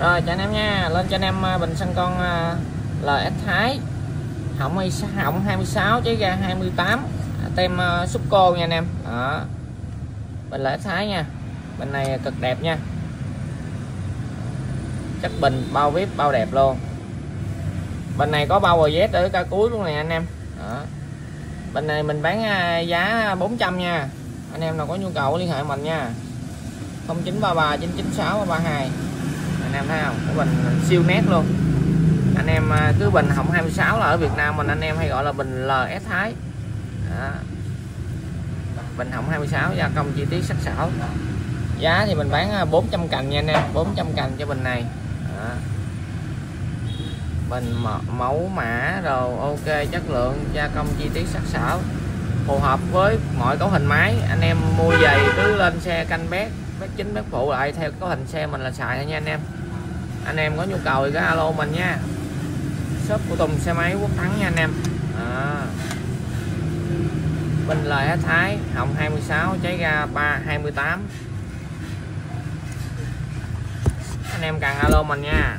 rồi, chào anh em nha. Lên cho anh em à, bình xăng con à, LS Thái. Hỏng hay hỏng 26 trái ra 28 à, tem xúc cô nha anh em. Đó. Bình LS Thái nha. Bình này cực đẹp nha. Chất bình, bao vip bao đẹp luôn. Bình này có bao Z ở ca cuối luôn này anh em. Đó. bình này mình bán giá 400 nha. Anh em nào có nhu cầu liên hệ mình nha. 0933 996 332 anh em thấy không? Cái bình siêu nét luôn. Anh em à, cứ bình hỏng 26 là ở Việt Nam mình, anh em hay gọi là bình LS Thái. Đó. bình hỏng 26 gia công chi tiết sắc sảo. Giá thì mình bán à, 400 cành nha anh em 400 cành cho bình này. Đó. bình mẫu mã rồi, ok, chất lượng, gia công chi tiết sắc sảo. Phù hợp với mọi cấu hình máy, anh em mua giày cứ lên xe canh bét bác chính, bác phụ lại theo cấu hình xe mình là xài thôi nha anh em. Anh em có nhu cầu thì cứ alo mình nha. Shop của Tùng xe máy quốc thắng nha anh em. À. Bình lời Thái hồng 26 cháy ga 3 28 anh em cần alo mình nha.